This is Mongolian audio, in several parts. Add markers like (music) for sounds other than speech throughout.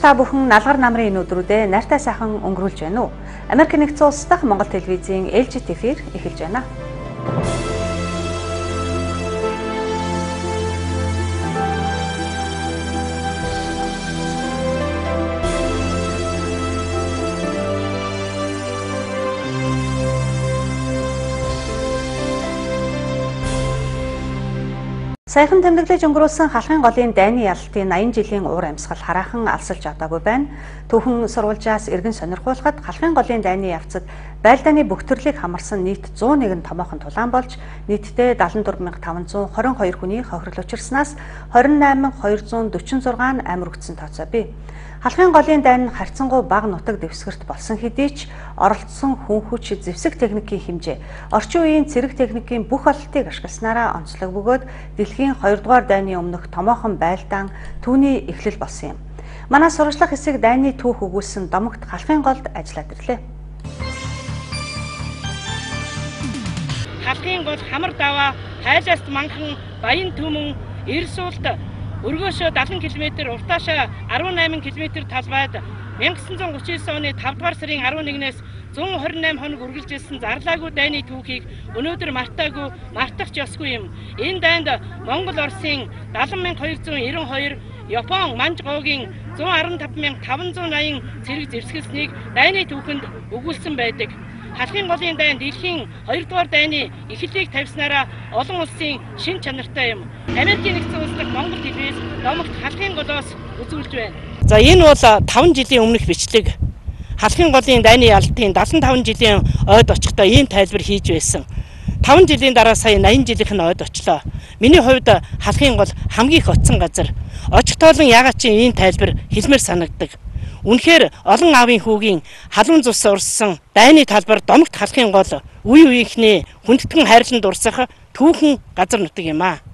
Та бүхэн налгар намрын энэ өдрүүдэд найртай сайхан өнгөрүүлж байна уу? Америк нэгдсэн улс дахь Монгол телевизийн LG TV-ээр эхэлж байна. Саяхан тэмдэглэж өнгөрүүлсэн халахын голын дайны ялалтын 80 жилийн уур амьсгал хараахан алсалж авдаагүй байна. Түүхэн сурвалжаас иргэн сонирхуулахад халахын голын дайны явцад байлдааны бүх төрлийг хамарсан нийт 101 томоохон тулаан болж нийтдээ 74522 хүний хохирол учирснаас 28246 амир өгсөн тооцоо бий. Халахын голын дайн нь харьцангуй бага нутаг дэвсгэрт болсон хэдий ч оролцсон хүн хүч зэвсэг техникийн хэмжээ орчин үеийн цэрэг техникийн бүх ололтыг ашигласнараа онцлог бөгөөд дэлхийн 2 дугаар дайны өмнөх томоохон байлдаан түүний эхлэл болсон юм. Манай сурвалжлах хэсэг дайны түүх өгүүлсэн домогт халахын голд ажиллаад ирлээ. Халахын гол хамар даваа хайлааст манхан баян түмэн Эрсуулт өргөөшөө 70 км, уртаашаа 18 км талбайд 1939 оны 5 дугаар сарын 11-ээс 128 хоног үргэлжилсэн зарлаагүй дайны түүхийг өнөөдөр мартаагүй, мартах ёсгүй юм. Энэ дайнд Монгол Оросын 70292, Япон Манжгоогийн 115580 цэрэг зэвсгэлснийг дайны түүхэнд өгүүлсэн байдаг. Халахын голын дайн дэлхийн 2 дугаар дайны эхлэлийг тавьснараа олон улсын шин чанартай юм. Америкийн нэгдсэн улс дахь Монгол телевиз номогт халахын голоос үзүүлж байна. За энэ бол 5 жилийн өмнөх бичлэг. Халахын голын дайны ялтын 75 жилийн ойд очихдоо ийм тайлбар хийж байсан. 5 жилийн дараа сая 80 жилийнх нь ойд очлоо. Миний хувьд халахын гол хамгийн их оцсон газар. Очих тоолон ягаад чи ийм тайлбар хэлмээр санагддаг. Үнэхээр олон аавын хүүгийн халуун цус урссан дайны талбар домогт халахын гол үе үеийнхний хүндэтгэн хайрлан дурсах түүхэн газар нутаг юм аа.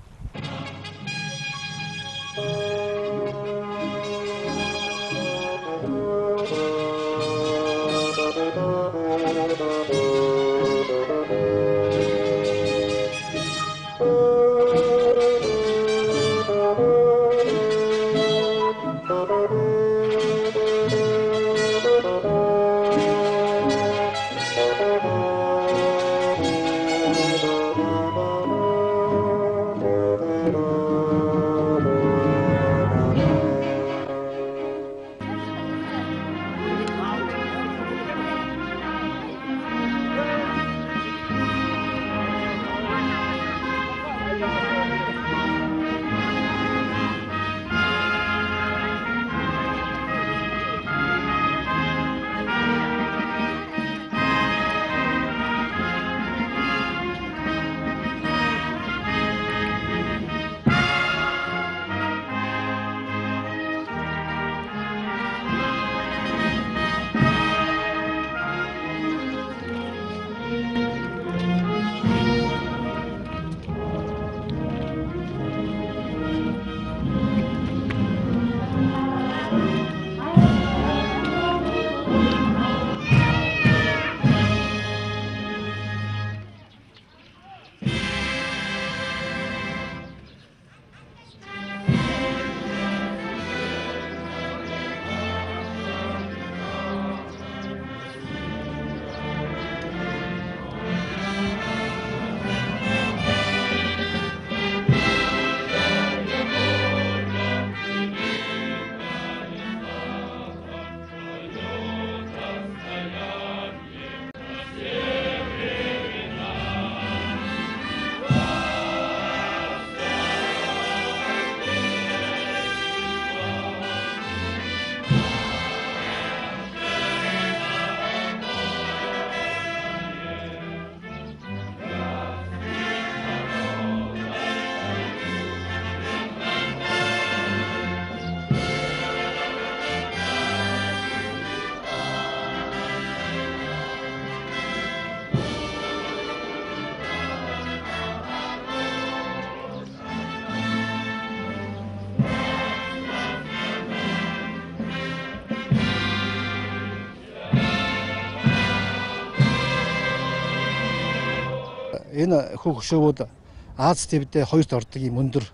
Энэ хөх хөшөөвүүд Аз твдээ хоёрт ордог юм өндөр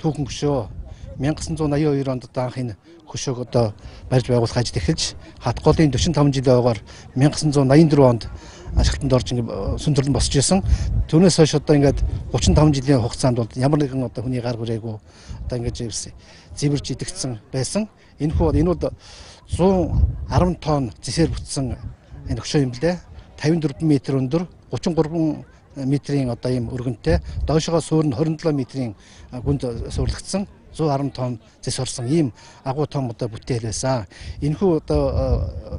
түүхэн хөшөө 1982 онд анх энэ хөшөөг одоо барьж байгуулах ажил эхэлж хат голын 45 жилийн ойгоор 1984 онд ашиглалтанд орж ингээд сүндэрлэн босч исэн. Түүнээс хойш одоо ингээд 35 жилийн хугацаанд бол ямар нэгэн одоо хүний гар хүрээгүй одоо ингээд зэвэрж идэгдсэн байсан. Энэ хүү энэ бол 110 тонн зэсээр бүтсэн энэ хөшөө юм блэ. 54 м өндөр 33 метрийн одоо ийм өргөнтэй. Доошогоо суур нь 27 метрийн гүнд суурлагдсан 110 тонн зэс орсон ийм агуу том одоо бүтээл байсан. Энэхүү одоо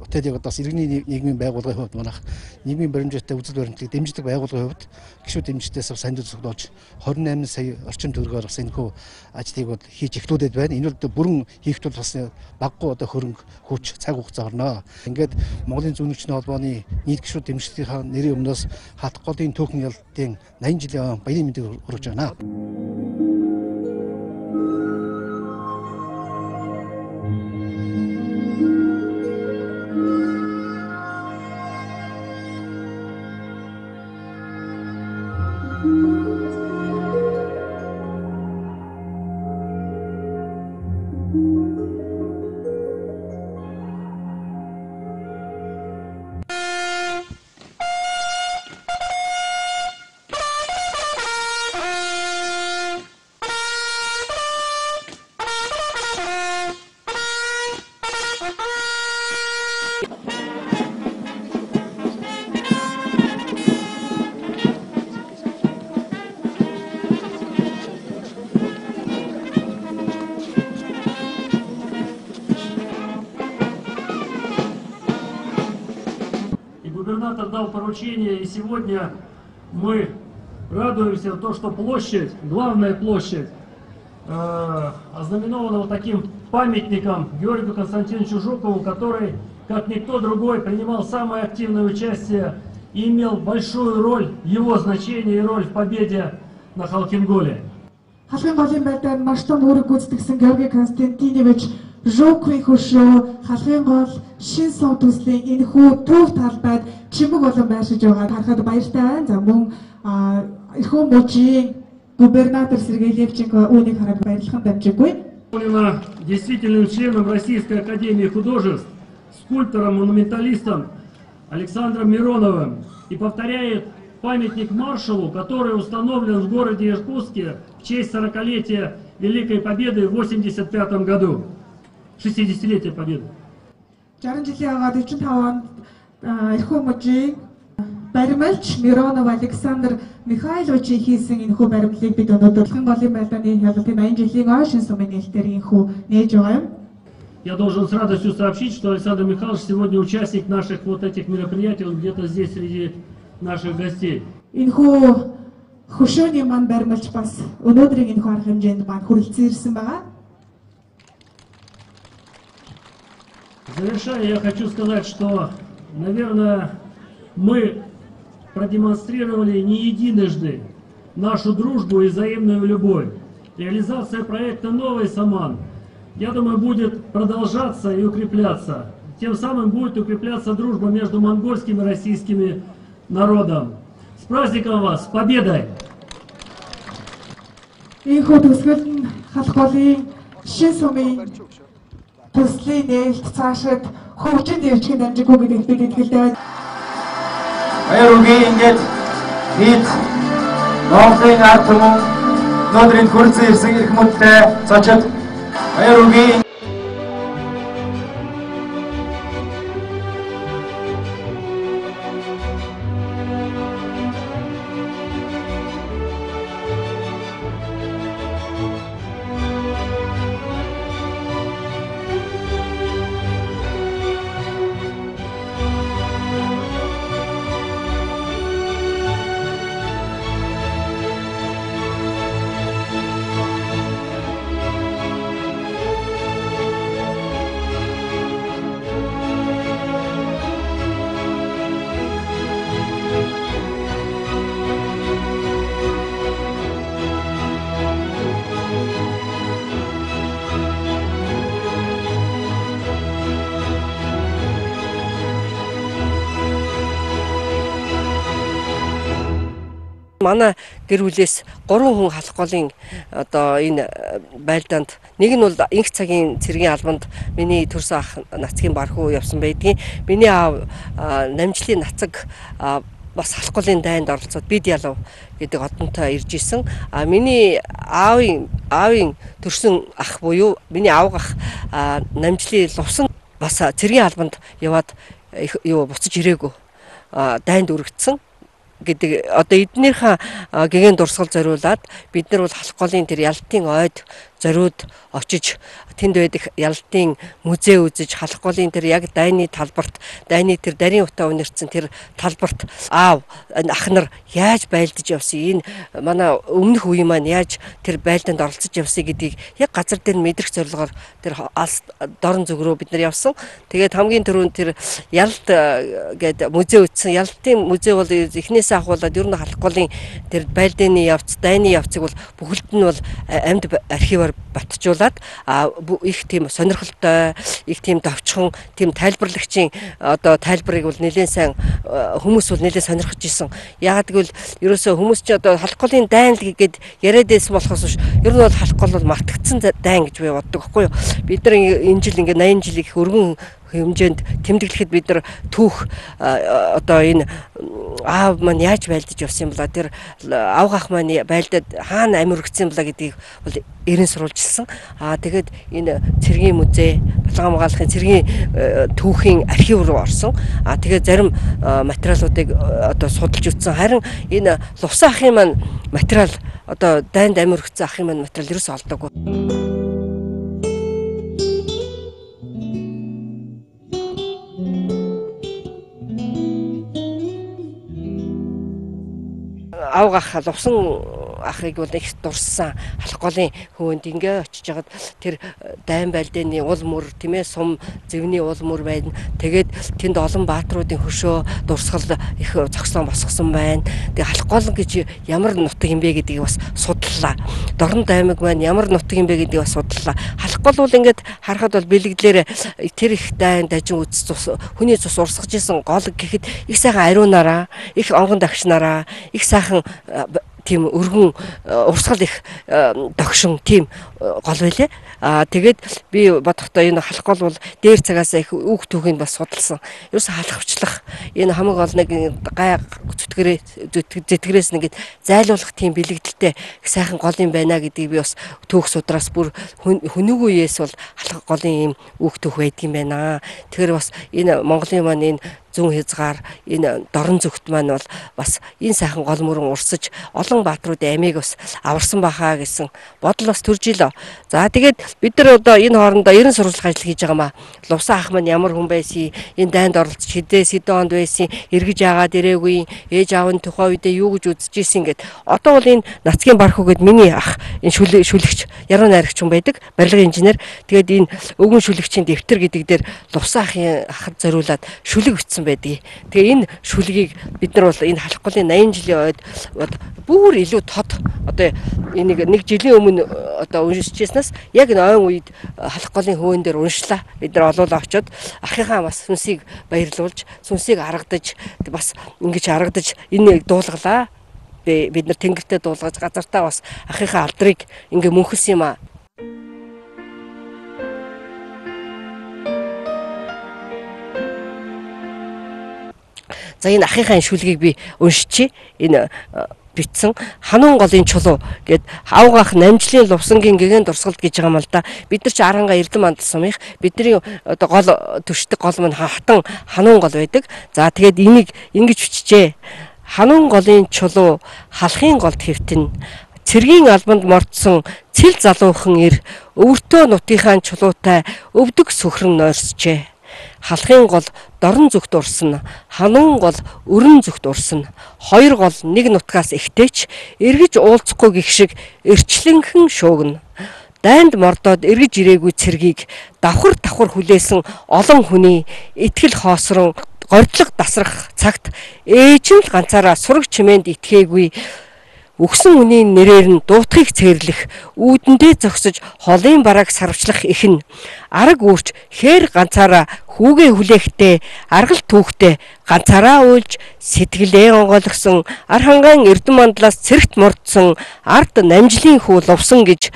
бүтээлийг одоо иргэний нийгмийн байгууллагын хувьд манайх нийгмийн баримжаатай үзэл баримтлалыг дэмждэг байгууллагын хувьд гişүүд дэмжлэгтээс санд зөвлөж 28 сая орчим төгрөгөөр бас энэхүү ажлыг бол хийж эхлүүлээд байна. Энэ бол бүрэн хийхдээ бас баггүй одоо хөрөнгө хүч цаг хугацаа орно. Ингээд Монголын зүүнэгчний холбооны нийт гişүүд дэмжлэгийн нэрийн өмнөөс хатх голын түүхэн ялтын 80 жилийн баярын мэндийг хүргэж байна. Губернатор дал поручение, и сегодня мы радуемся то, что площадь, главная площадь, э, ознаменована вот таким памятником Георгию Константиновичу Жукову, который, как никто другой, принимал самое активное участие и имел большую роль, его значение и роль в победе на Халкинголе. Халкын голын байдлаар маш том үүрэг Константинович Жуковын хөшөө, халахын гол, шин сов төслийн энэ хүү түүх талбайд чимэг болон байшиж байгаа харахад баяртай байна. За мөн эрхөө мужийн губернатор Сергей Левченко үүнийг хараад баярлах дамжиггүй. Действительным членом Российской Академии Художеств, скульптором-монументалистом Александром Мироновым и повторяет памятник маршалу, который установлен в городе Иркутске в честь 40-летия Великой Победы в 1985 году. 60-летие Победы. 60 жилийн агаад 45 онд эрхүү мужийн баримлч Миронов Александр Михайловичийн хийсэн энэхүү баримлыг бид өнөөдөр голын байлдааны хялбарын 80 жилийн ойшин сумын нээлтээр энэхүү нээж байгаа юм. Я должен с радостью сообщить, что Александр Михайлович сегодня участник наших вот этих мероприятий, он где-то здесь среди наших гостей. Энэхүү хөшөөний маань баримлч бас өнөөдрийн энэхүү арга хэмжээнд маань хүрэлцэн ирсэн байгаа. Завершая, я хочу сказать, что, наверное, мы продемонстрировали не единожды нашу дружбу и взаимную любовь. Реализация проекта «Новый Саман», я думаю, будет продолжаться и укрепляться. Тем самым будет укрепляться дружба между монгольским и российскими народом. С праздником вас! С победой! Ийхүү төсгөл нь халах болын төслийн нээлт цаашид хөгжинд ирчих дамжиггүй гэдэгт бид итгэлтэй байна. Баяр үгүй ингээд нийт Монголын ард түмэн өнөөдрийн хүрэлцэн ирсэн их мөнтэй цочод баяр үгүй манай гэр бүлээс 3 хүн халах голын одоо энэ байлдаанд нэг нь бол инх цагийн цэргийн албанд миний төрсөн ах нацгийн бархуу явсан байдгийн. Миний аав намжлын нацаг бас халахгүй дайнд оролцоод бид ялав гэдэг одонтой ирж исэн. А миний аавын аавын төрсөн ах буюу миний аав ах намжлын лувсан бас цэргийн албанд яваад юу буцаж ирээгүй дайнд өргөцсөн гэдэг одоо эднийхээ гэгэн дурсгал зориулаад бид нар бол халах голын тэр ялтын ойд зориуд очиж тэнд байдаг ялтын музей үзэж халах голын тэр яг дайны талбарт дайны тэр дарийн утаа үнэрсэн тэр талбарт аав ах нар яаж байлдаж явсан энэ манай өмнөх үе маань яаж тэр байлдаанд оролцож явсан гэдгийг яг газар дээр мэдрэх зорилгоор тэр дорн зүг рүү бид нар явсан. Тэгээд хамгийн түрүүнд тэр ялт гэдэг музей үзсэн. Ялтын музей бол эхнээсээ ахуулаад ер нь халах голын тэр байлдааны явц, дайны явцыг бол бүхэлд нь бол амьд архиваар батжуулаад их тийм сонирхолтой их тийм давчхан тийм тайлбарлагчийн одоо тайлбарыг бол нэлээд сайн хүмүүс бол нэлээд сонирхож исэн. Яагаад гэвэл ерөөсөө хүмүүс чи одоо халахгүй дайн л гээд яриад байсан болохоос биш ер нь бол халахгүй бол мартагдсан дайн гэж би боддог байхгүй юу. Бид нар энэ жил ингээ 80 жил их өргөн хэмжээнд тэмдэглэхэд бид нар түүх одоо энэ аав маань яаж байлдаж явсан юм бла тэр авгах маань байлдаад хаана амир өгсөн бла гэдгийг бол эрен сурулжсэн. Аа тэгээд энэ цэргийн музей, Балгаан хамгаалахын цэргийн түүхийн архив руу орсон. Аа тэгээд зарим материалуудыг одоо судалж үзсэн. Харин энэ лувсан ахын маань материал одоо дайнд амир өгсөн ахын маань материал ерөөсөө олдоогүй. Авгах лувсан ахыг бол их дурсан халах голын хөвөнд ингээ очиж хагаад тэр дайн байлдааны уул мөр тийм ээ сум зэвний уул мөр байна. Тэгээд тэнд олон баатруудын хөшөө дурсгал их зогсон босгосон байна. Тэгээ халах гол гэж ямар нутаг юм бэ гэдгийг бас судлаа. Дорн даймаг маань ямар нутаг юм бэ гэдгийг бас судлаа. Халах гол бол ингээд харахад бол бэлэглэлээр тэр их дайн дажин цус хүний цус урсгаж исэн гол гэхэд их сайхан ариунаараа их онгон дагшнараа их сайхан тийм өргөн э, урсгал их э, догшин тийм э, гол байлээ. Аа тэгээд би бодохдоо энэ халах гол бол дээр цагаас их үг түүхийг бас судалсан. Ерөөсө халахвчлах энэ хамаг олныг гай зүтгэрээ зүтгэрээс нэгэд зайлуулах тийм бэлэгдэлтэй их сайхан гол юм байна гэдгийг би бас түүх судраас бүр хүнүүгүйээс бол халах голын ийм үг түүх байдгийм байна. Тэгэхээр бас энэ Монголын маань энэ зүүн хязгаар энэ дорн зүгт маань бол бас энэ сайхан гол мөрөн урсаж олон баатруудын амийг бас аварсан бахаа гэсэн бодол бас төрж илээ. За тэгээд бид нар одоо энэ хоорондоо ерэн сурвалжлах ажил хийж байгаа маа. Лувсан ах маань ямар хүн байсан, энэ дайнд оролцож хідээ сэдонд байсан, эргэж яагаад ирээгүй, ээж аав нь тухайн үедээ юу гэж үзэж исэн гэд. Одоо бол энэ нацгийн бархуу гэд миний ах энэ шүлэгч яруу найрагч хүн байдаг, барилгын инженер. Тэгээд энэ өвгөн шүлэгчийн дэвтэр гэдэг дээр лувсан ахын ахад зориулаад шүлэг бичсэн байдгийг. Тэгээ энэ шүлгийг бид нар бол энэ халахгүй 80 жилийн ойд бүр илүү тод одоо энийг нэг жилийн өмнө одоо уншижсэнаас яг энэ ойн үед халахгүй хөвөн дээр уншлаа. Бид нар олоолаа очоод ахыхаа бас сүнсийг баярлуулж, сүнсийг аргадаж бас ингэж аргадаж энэ дуулгалаа бид нар тэнгэртээ дуулгаж газартаа бас ахыхаа алдрыг ингээ мөнхөлсөн юм аа. За энэ ахыхаа шүлгийг би уншчихъя. Энэ битсэн хануун голын чулуу гэд авгах намжлын лувсангийн гэгэн дурсгалд гэж байгаа юм л да. Бид нар чи аранга эрдэм мандал сумынх бидний одоо гол төшдөг гол мань хатан хануун гол байдаг. За тэгээд энийг ингэж бичжээ. Хануун голын чулуу халахын голд хэвтэн цэргийн албанд мордсон цэл залуухан ир өвөртөө нутгийнхаа чулуутай өвдөг сөхрөн нойрсжээ халахын гол дорн зүгт урсна хануун гол өрн зүгт урсна хоёр гол нэг нутгаас ихтэйч эргэж уулзахгүй гих шиг эрчлэнхэн шуугна. Дайнд мордоод эргэж ирээгүй цэргийг давхар давхар хүлээсэн олон хүний итгэл хоосрон гордлог тасрах цагт ээж нь л ганцаараа сураг чимээнд итгээгүй өгсөн үнийн нэрээр нь дуутахыг цээрлэх, үүдэндээ зогсож холын барааг сарвчлах ихнэ. Араг үүрч хээр ганцаараа хүүгээ хүлээхдээ аргал түүхтэй ганцаараа уйлж сэтгэлээ онгойлгсон ар хангаан эрдэм мандлаас цэрэгт мордсон ард намжлын хүү лувсан гэж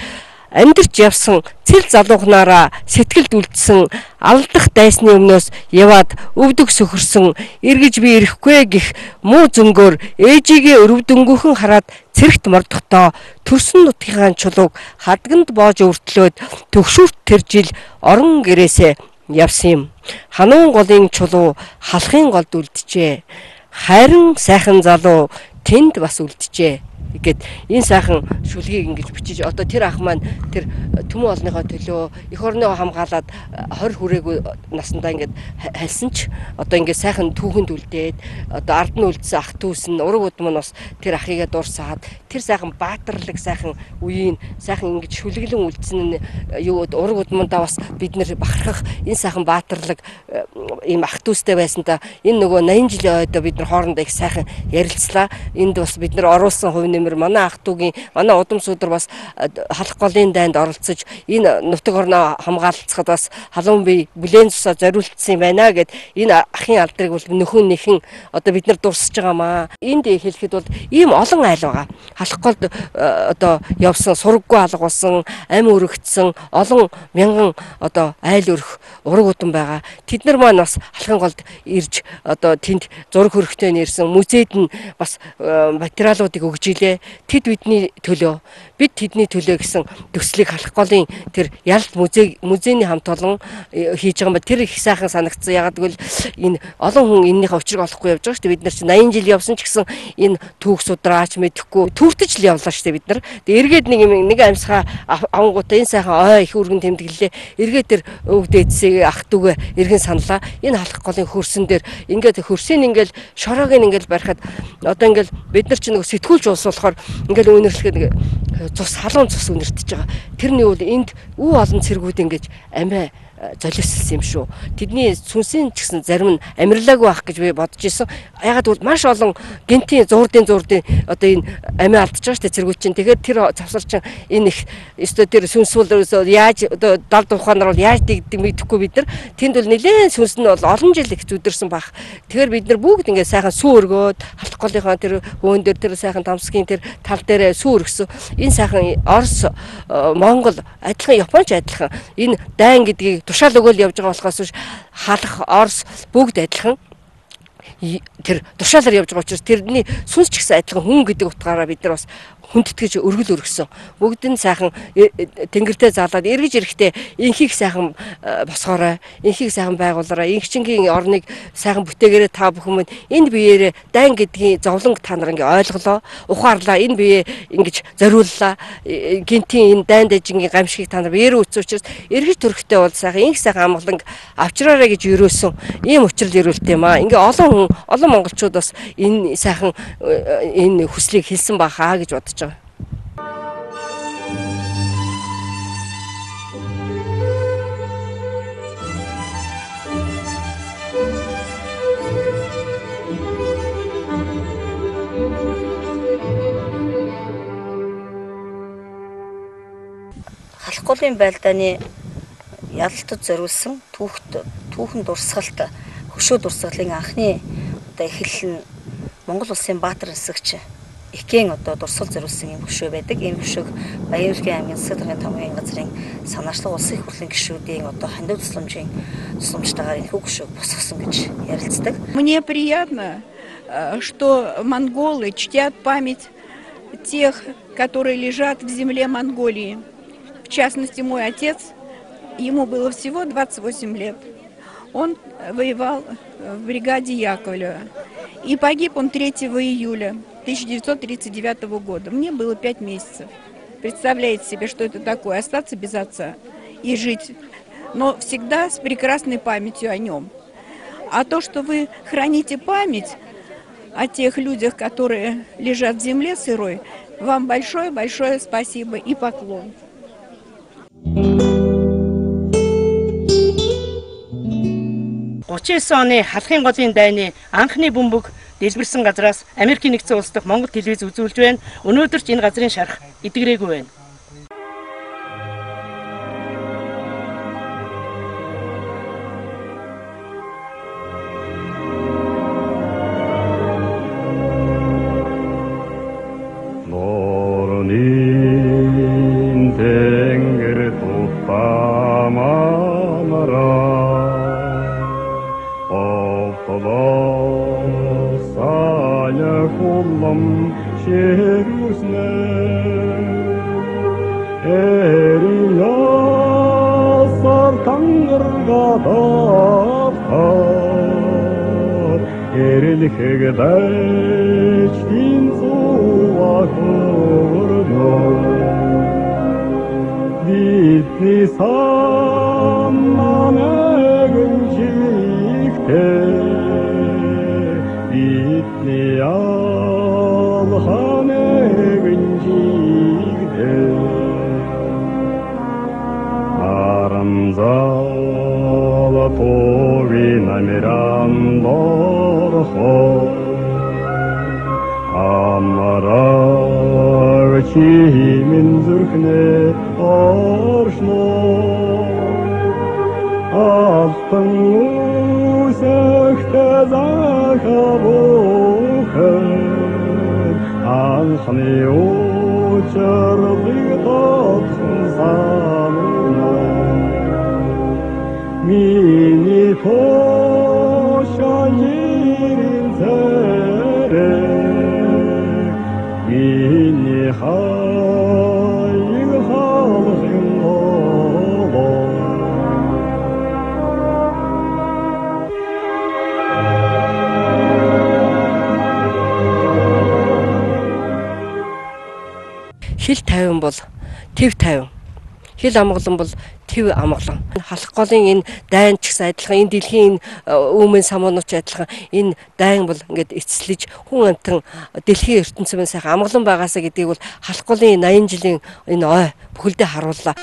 амьдарч явсан цэл залуухнаараа сэтгэлд үлдсэн алдах дайсны өмнөөс яваад өвдөг сөхөрсөн эргэж би ирэхгүй гих муу зөнгөөр ээжигээ өрөвдөнгөөхөн хараад цэрэгт мордохдоо төрсөн нутгийн чулууг хадганд боож өртлөөд төгшүүрт тэр жил орон гэрээсээ явсан юм. Хануун голын чулуу халахын голд үлджээ. Харин сайхан залуу тэнд бас үлджээ гэд энэ сайхан шүлгийг ингэж бичиж одоо тэр ах маань тэр төмөн олныхоо төлөө эх орныхоо хамгаалаад 20 хүрээгүй насандаа ингэж хальсан ч одоо ингэ сайхан түүхэнд үлдээд одоо ард нь үлдсэн ах дүүс нь ураг удам нь бас тэр ахыгаа дурсаад тэр сайхан баатарлаг сайхан үеийн сайхан ингэж шүлгэлэн үлдсэн нь юу ураг удамдаа бас бид нэр бахархах энэ сайхан баатарлаг ийм ах дүүстэй байсан та энэ нөгөө 80 жилийн ойдоо бид нар хоорондоо их сайхан ярилцлаа. Энд бас бид нар оруулсан хувь нэмэр манай ах トゥ угийн манай удам сүдэр бас халах голын дайнд оролцож энэ нутаг орноо хамгаалцахад бас халуун бие бүлээн цусаа зориулсан юм байна гэд энэ ахын алдрыг бол нөхөн нэхэн одоо бид нар дурсаж байгаамаа энд хэлэхэд бол ийм олон айл байгаа. Халах голд одоо явсан сураггүй алга болсон ам өргөцсөн олон мянган одоо айл өрх ураг удам байгаа. Тэд нар маань бас халахын голд ирж одоо тэнд зураг хөрөхтэй нэрсэн музейд нь бас материалуудыг өгж илээ тэд бидний төлөө бид тэдний төлөө гэсэн төслийг халах голын тэр ялт музей музейний хамт олон э, хийж байгаа юм ба тэр их сайхан санагдсан. Ягаад гэвэл энэ олон хүн эннийхээ учрыг олохгүй явж байгаа шүү дээ. Бид нар чинь 80 жил явсан ч гэсэн энэ түүх судраач мэдэхгүй төвтөж л явлаа шүү дээ бид нар. Тэгээ эргээд нэг юм нэг амьсгаа авангуудаа энэ сайхан ой их өргөн тэмдэглэлээ. Эргээд тэр өвдөөдсийг ах дүүгээ эргэн саналаа. Энэ халах голын хөрсөн дээр ингээд хөрсийн ингээл шороог ингээл барихад одоо ингээл бид нар чинь нэг сэтгүүлч улс болохоор ингээл үнэрлэхэд цус халуун цус үнэртэж байгаа. Тэрний үл энд үе олон цэргүүд ингэж амиа золиослсон юм шүү. Тэдний сүнсийн ч гэсэн зарим нь амирлаагүй байх гэж би бодож исэн. Ягаад гэвэл маш олон гентийн зурдын зурдын одоо энэ амиа алдчихж байгаа шүү дээ цэргүүч чинь. Тэгэхээр тэр завсар чинь энэ их өстө тэр сүнсүүл яаж одоо далд ухаанаар бол яаж дигдэг мэдэхгүй бид нар тэнд бол нэлээд сүнс нь бол олон жил их зүдэрсэн баг. Тэгэхээр бид нар бүгд ингээ сайхан сүү өргөөд халтах голынхаа тэр хөөн дээр тэр сайхан тамсгийн тэр тал дээр сүү өргөсөн. Энэ сайхан Орос Монгол адилхан Японч адилхан энэ дайн гэдгийг тушаал өгөөл явж байгаа болохоос биш халах орс бүгд адилхан тэр тушаалаар явж байгаа учраас тэрний сүнс ч гэсэн адилхан хүн гэдэг утгаараа бид нар бас хүндэтгэж өргөл өргөсөн. Бүгд нь сайхан э, э, тэнгэртэй залаад эргэж ирэхдээ инхийг сайхан э, босгоорой. Инхийг сайхан байгуулаарай. Инхчингийн орныг сайхан бүтээгээрээ та бүхэн минь энэ биеэрээ дайн гэдгийн зовлонг та нар ингээ ойлголоо. Ухаарлаа. Энэ бие ингэж зориуллаа. Гинтийн энэ дайн дэжингийн гамшигыг та нар биеэрээ үтсэн учраас эргэж төрөхтэй бол сайхан инх сайхан амгаланг авчраарай гэж юрөөсөн. Ийм учрал ирүүлтэй юм аа. Ингээ олон хүн олон монголчууд бас энэ сайхан энэ хүслийг хэлсэн бахаа гэж бодож байгаа. халахгүй байлдааны ялалтад зориулсан түүхт түүхэн дурсгалт хөшөө дурсгалын анхны одоо эхлэл Монгол улсын баатар нисгч Икэн одоо дурсгал зориулсан юм хөшөө байдаг. Энэ хөшөөг Баян-Үргийн аймгийн засаг тамгын газрын санаачлаг улсын их хурлын гишүүдийн одоо хандив тусламжийн тусламжтайгаар энэ хөшөөг босгосон гэж ярилцдаг. Мне приятно, что монголы чтят память тех, которые лежат в земле Монголии. В частности, мой отец, ему было всего 28 лет. Он воевал в бригаде Яковлева. И погиб он 3 июля 1939 года. Мне было 5 месяцев. Представляете себе, что это такое? Остаться без отца и жить, но всегда с прекрасной памятью о нем. А то, что вы храните память о тех людях, которые лежат в земле сырой, вам большое-большое спасибо и поклон. Оны халахын голын дайны анхны бөмбөг дэлбэрсэн газраас Америкийн нэгдсэн улс дахь Монгол телевиз үзүүлж байна. Өнөөдөр ч энэ газрын шарх идэгрээгүй байна. Захабухын Анхны учрыг татсан санна Миний тошаирин 50 бол төв 50. Хил амглан бол төв амглан. Халах голын энэ дайн ч гэсэн адилхан энэ дэлхийн э, өөмөн самуунууч адилхан энэ дайн бол ингээд эцэлж хүн амтан дэлхийн ертөнцийн сайхан амглан байгаасаа гэдгийг бол халах голын 80 жилийн энэ ой бүхэлдээ харууллаа.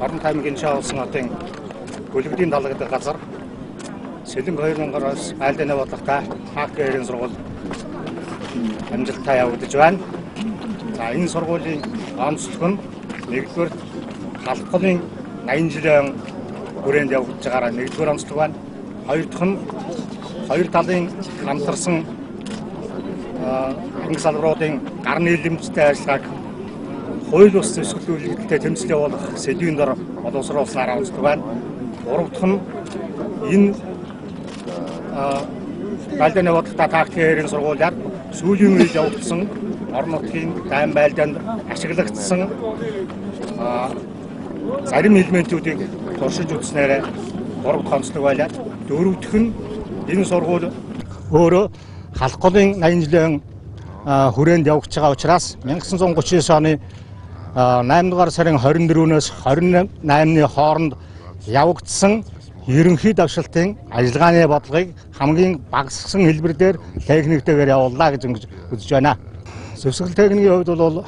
Орон таймгийн шаалсан хотын гөлөгдийн далга гэдэг газар Сэлэнг 2000-аас айлданы бодлоготой хакерийн сургууль амжилттай явагдаж байна. За энэ сургуулийн онцлог нь нэгдүгээр халдгалын 80 жилийн хүрээнд явагдаж байгаараа нэгдүгээр онцлог байна. Хоёр дахь нь хоёр талын хамтарсан анги салбаруудын гар нийлэмжтэй ажиллагааг хууль бус зөвшөөрлөлтөд тэмцэл явуулах сэдвийн дор боловсруулснаар онцлог байна. Гурав дахь нь энэ байлдааны бодлоготой тактикийн сургуулиар сүүлийн үед явагдсан орон нутгийн дайм байлдаанд ашиглагдсан зарим элементүүдийг туршиж үзснээр гурав дахь онцлог байлаа. Дөрөв дэх нь энэ сургууль өөрөө халах голын 80 жилийн хүрээнд явагдаж байгаа учраас 1939 оны 8 дугаар сарын 24-өөс 28-ны хооронд явагдсан ерөнхий давшилтын ажиллагааны бодлогыг хамгийн багасгсан хэлбэр дээр техниктэйгээр явууллаа гэж ингэж үзэж байна. Зөвсгөл техникийн хувьд бол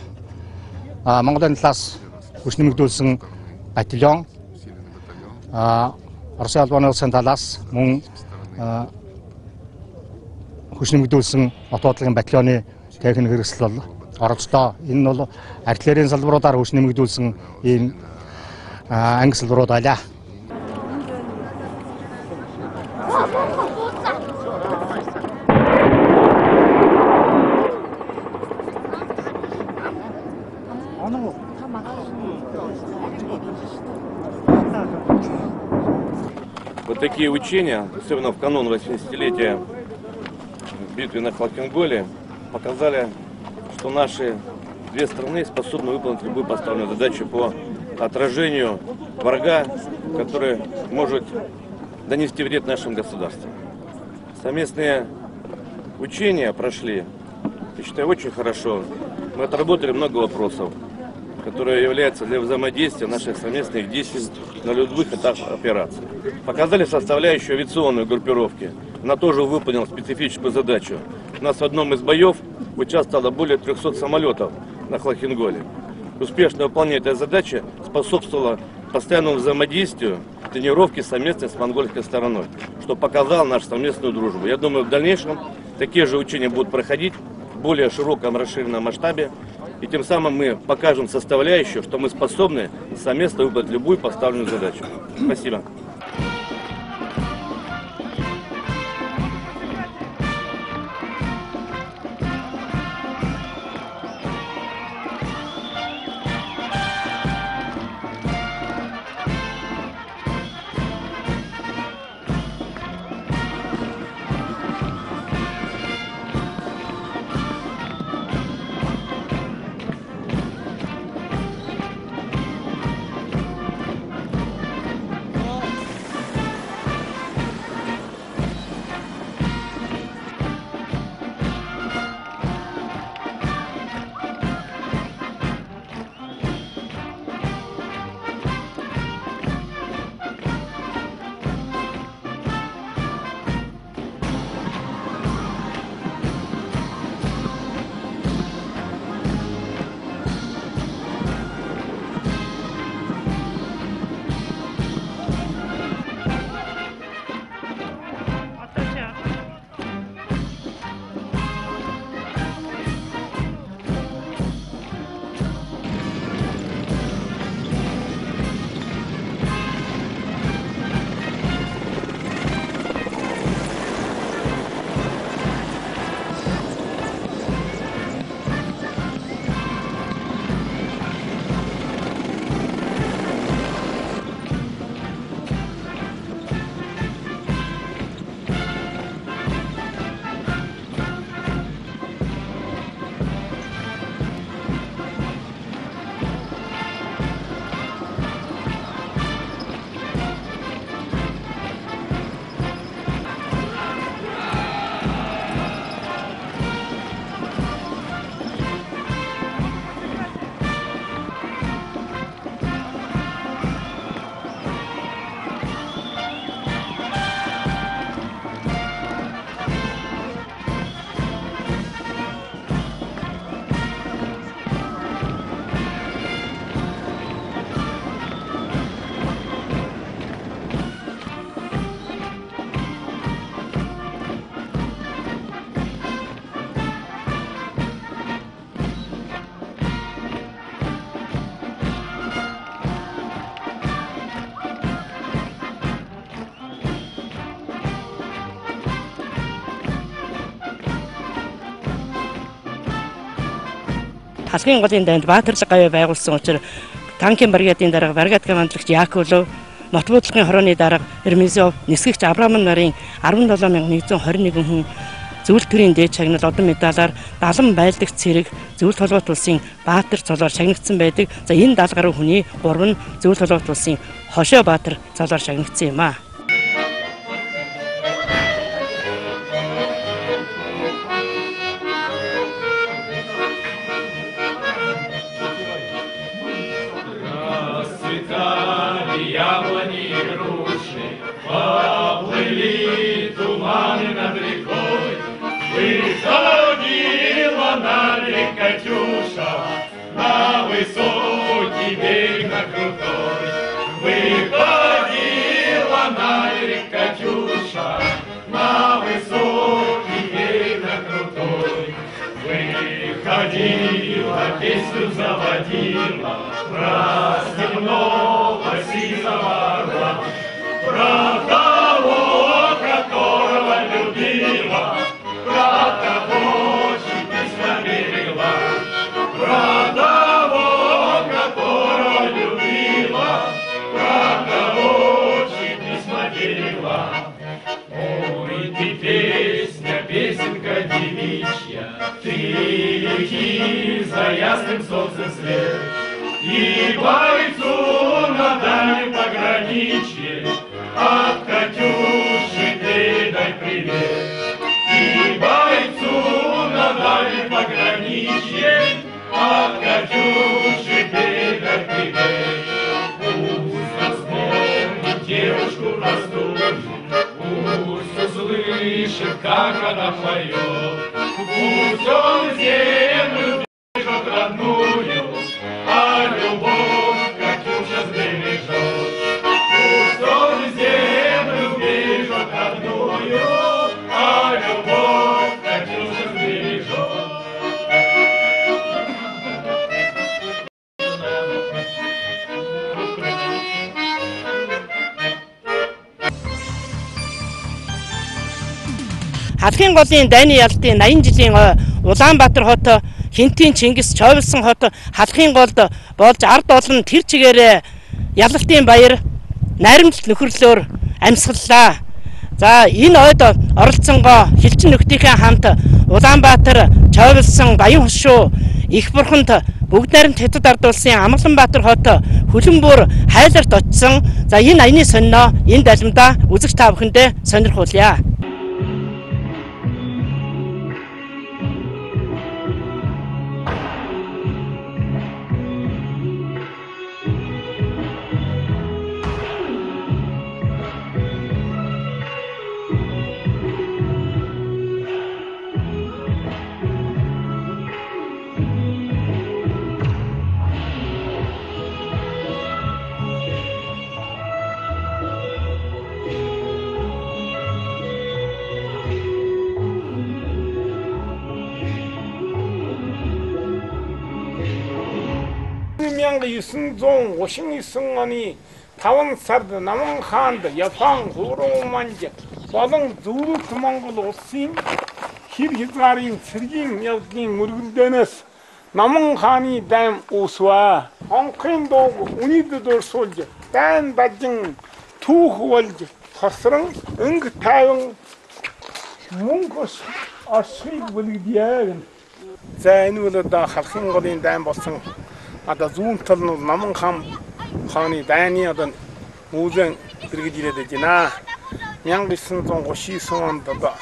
Монголын талаас хүч нэмэгдүүлсэн батальон Орос албаны улсын талаас мөн хүч нэмэгдүүлсэн от бодлогын батальоны техник хэрэгсэл бол оролцдоо. Энэ нь бол артиллерийн салбаруудаар хүч нэмэгдүүлсэн ийм а, анги салбарууд байлаа. Вот такие учения, особенно в канун 80-летия битвы на Хлакенголе, показали что наши две страны способны выполнить любую поставленную задачу по отражению врага, который может донести вред нашим государствам. Совместные учения прошли, я считаю, очень хорошо. Мы отработали много вопросов, которые являются для взаимодействия наших совместных действий на любых этапах операции. Показали составляющую авиационной группировки. Она тоже выполнила специфическую задачу. У нас в одном из боев участвовало более 300 самолетов на Хлахинголе. Успешное выполнение этой задачи способствовало постоянному взаимодействию, тренировке совместно с монгольской стороной, что показало нашу совместную дружбу. Я думаю, в дальнейшем такие же учения будут проходить в более широком расширенном масштабе, и тем самым мы покажем составляющую, что мы способны совместно выполнить любую поставленную задачу. Спасибо. Халгийн голын дайнд Баатарлаг гавь байгуулсан учраас танкын бригадын дарга бригад командлагч Яаковлов Нот буудлын хорооны дарга Эрмизов нисгэгч Абраман нарын 17121 хүн зөвлөлт төрийн дээд чагнал одон медалаар 70 байлдагч цэрэг зөвлөлт холбоот улсын Баатар цолоор шагнагдсан байдаг. За энэ 70 гаруй хүний 3 нь зөвлөлт холбоот улсын Хошоо Баатар цолоор шагнагдсан юм а. Заводила, про степного сизого орла, Тихий за ясным солнцем свет, И бойцу на дальнем пограничье От Катюши передай привет. И бойцу на дальнем пограничье От Катюши передай привет. Пусть девушку простую, Пусть услышит, как она поет, 父兄弟 Халхийн голын дайны ялтын 80 жилийн ой Улаанбаатар хот Хинтийн Чингис Чойволсон хот халхийн голд болж ард олон тэр чигээрээ ялалтын баяр наримт нөхөрлөөр амьсгаллаа. За энэ ойд оролцсонгоо хилчин нөхдийнхээ хамт Улаанбаатар Чойволсон Баян хошуу их бурханд бүгд найрамд Хятад ард улсын Амгаланбаатар хот хөлбөмбөр хайларт очсон. За энэ аяны сонино энэ далимда үзэгч та бүхэндээ сонирхуулъя. Мянга 939 оны 5 сард Наман хаанд Япон хуруу манж болон Зөвлөлт Монгол улсын хэр хязгаарын цэргийн явдлын мөргөлдөөнөөс Наман хааны дайм үүсвэ. Хонхын дууг үнийд дурсуулж дайн бажин түүх болж хосрон өнг тайван мөнгө ашиг бүлгдээ. За энэ бол одоо халахын голын дайм болсон одоо зүүн тал нь Наман хаан хааны дайны одоо музейн иргэж ирээд байна. 1939 онд одоо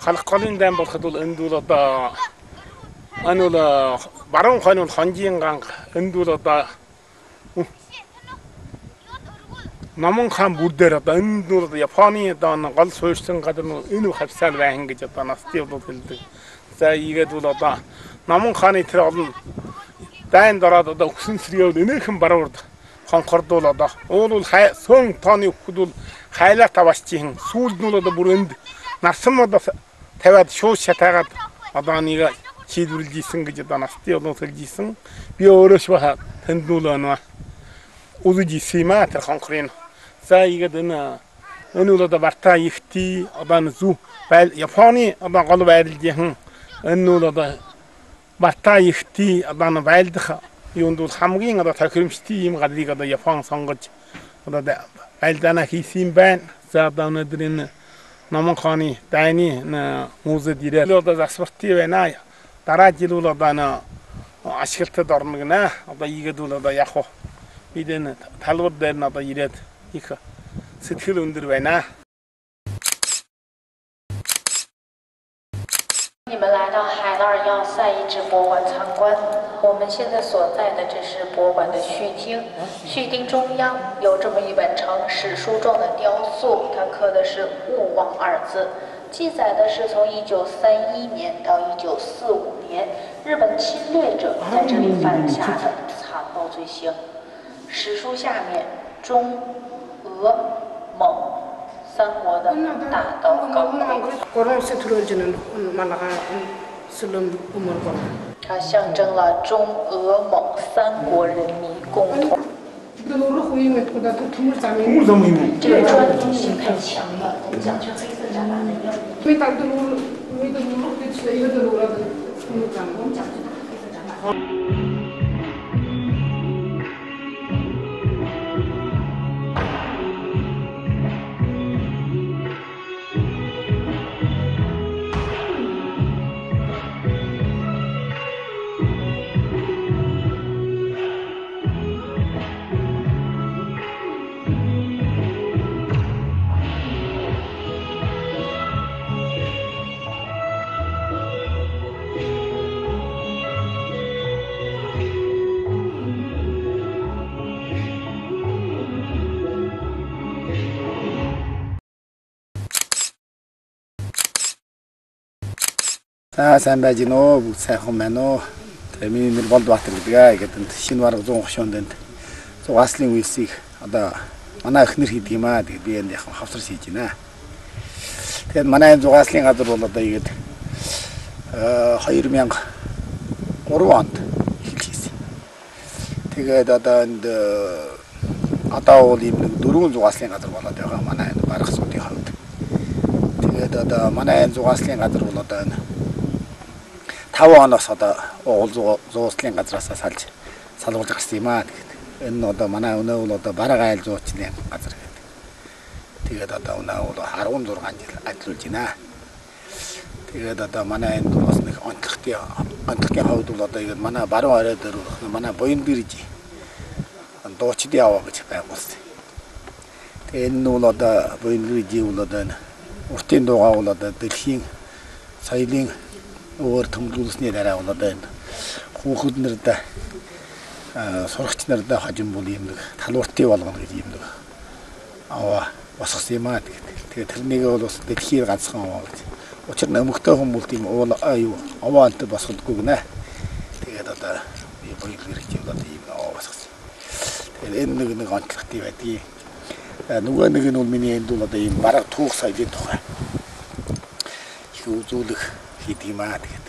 халах голын дайм болоход бол энд бол одоо энэ бол баруун хойно бол хонжийн ганг энд бол одоо Наман хаан бүр дээр одоо энд бол Японы одоо гол суурьсан газар нь энэ хавсаар байна гэж одоо насти бол хэлдэг. За ийгээд бол одоо Наман хааны тэр олон дайнд ороод одоо өгсөн сэргээ бол энэхэн баруурд хонхордуул одоо уул бол сөн тооны өгөхд бол хайлаа таваач чин сүүлд нь бол одоо бүр энд нарсан одоо тавиад шууд шатаагаад одоо нэг шийдвэрлэж исэн гэж одоо насти болон сэлж исэн. Би өөрөө шва тэнд бол оноо үзэж исэн юм а тэр хонхрын за ийгээд энэ энэ бол одоо барта ихти одоо зүү байл Японы одоо гол байрлал яхан энэ бол одоо Бата ихти одоо байлдах юунд бол хамгийн одоо тохиромжтой юм гадрыг одоо Япон сонгож одоо байлдаана хийсэн байна. За одоо өнөөдөр энэ Номон хааны дайны музейд ирээд одоо засвартай байна. Дараа жил бол одоо ашиглалтад орно гинэ. Одоо ийгээд бол одоо яг хуу бид энэ талбар дээр нь одоо ирээд их сэтгэл өндөр байна. 你们来到海拉尔要塞遗址博物馆参观。我们现在所在的这是博物馆的序厅，序厅中央有这么一本呈史书状的雕塑，它刻的是“勿忘”二字，记载的是从1931年到1945年，日本侵略者在这里犯下的残暴罪行。史书下面，中、俄、蒙。三国的大刀高它象征了中俄蒙三国人民共同。这个专业性太强了，讲究黑色炸弹的要领。我们讲。За сайн байж гинөө бүгд сайхан байна уу. Тэгээ миний нэр Болбаатар гэдэг аа. Ингээд энд шинэ бараг 100 хошоонд энд зугааслын үйлсийг одоо манай эхнэр хийдэг юм аа. Тэгээд би энд яг хавсар хийж байна. Тэгээд манай энэ зугааслын газар бол одоо игээд э 2003 онд эхэлжсэн. Тэгээд одоо энд одоо бол ийм нэг дөрвөн зугааслын газар болоод байгаа манай энэ барах суудын хувьд. Тэгээд одоо манай энэ зугааслын газар бол одоо энэ 5 оноос одоо уул зууслын газраас салж салгуулж гарсан юм аа. Тэгээд энэ нь одоо манай өнөө бол одоо бараг айл зуучлын газар гэдэг. Тэгээд одоо өнөө бол 16 жил ажиллаж байна. Тэгээд одоо манай энэ бас нэг онцлогтын онцлогын хувьд бол одоо ингээд манай баруун орой дээр манай буян бирж дуучид яваа гэж байгуулсан. Тэгээ энэ нь бол одоо буйнрiji бол одоо уртын дуугаа бол одоо дэлхийн соёлын өөр төмөлгүүлсний дараа бол одоо энэ хүүхэд нарт сурагч нарт хожим бол юм нэг талууртын болгоно гэж юм нэг аваа босгосон юм аа тэгээд тэгээд тэрнийг бол бас дэлхийн ганцхан аваа гэж. Учир нь өмгтэй хүмүүс тийм уул аюу аваант босгодгүй гинэ. Тэгээд одоо би буйнрiji бол ийм аваа босгосон. Тэгээд энэ нэг нэг онцлогтой байдгийг. Нөгөө нэг нь бол миний энд бол одоо ийм бараг түүх соёлын тухай их үзүүлэх хийдэг юм аа тэгээд.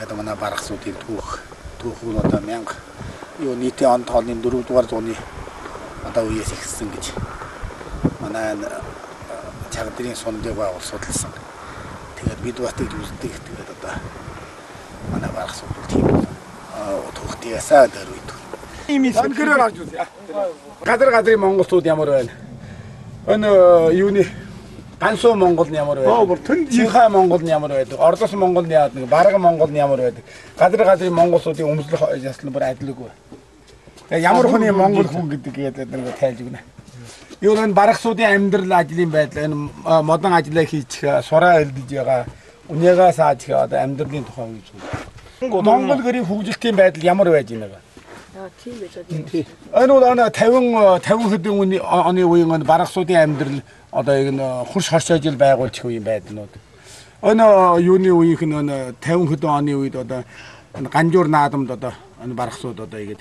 Яг манай барах суудын түүх түүх бол одоо 1000 юу нийтийн он тоолны 4 дугаар зууны одоо үеэс ихсэн гэж манай чагдрын сундыг байгуул судалсан. Тэгээд бид батыг үздэг тэгээд одоо манай барах сууд тийм түүхтэй ясаа дээр үйдэг ийм санкрээр харж үзье. Газар газрын монголчууд ямар байна? Өн юуны Гансуу Монгол нь ямар байдаг? Чихай Монгол нь ямар байдаг? Орлос Монгол нь яадаг? Бараг Монгол нь ямар байдаг? Газар газрын монголчуудын өмслөх яслан бүр адилгүй. Тэгээ ямар хүний монгол хүн гэдэг гэдэг нэг тайлж өгнө. Юу нэг барагсуудын амьдрал ажлын байдал энэ модон ажиллаа хийчих, сураа элдэж байгаа, үнийгаа сааж одоо амьдралын тухай гэж. Монгол гэрийн хөгжилтийн байдал ямар байж байна вэ? тийм байж байгаа. Энэ бол оноо 50 50 хэдэн оны үеийн барагсуудын амьдрал одоо яг нь хурш хоршоожил байгуулчих үеийн байднууд. Өнөө юуны үеийнх нь энэ 50 хэдэн оны үед одоо энэ ганжуур наадамд одоо энэ барагсууд одоо игээд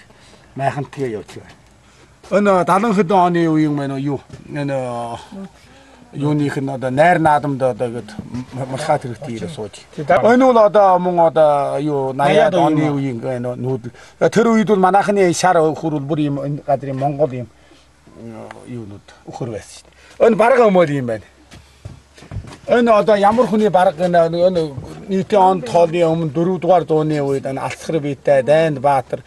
майхантгээ байгаа. Өнөө 70 хэдэн оны үеийн мань юу энэ юуных нь одоо найр наадамд одоо гээд мархаат хэрэгтэй ирээ сууж. Энэ бол одоо мөн одоо юу 80-аад оны үеийн нүүдэл. Тэр үед бол манайхны шар өхөр бүр юм энэ газрын Монгол юм юунууд өхөр байсан шүү дээ. Энэ барга өмөл юм байна. Энэ одоо ямар хүний барга энэ нийтийн он тоолны өмнө 4 дугаар зууны үед энэ алцхар биетэй Дайнд Баатар